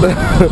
呃 呵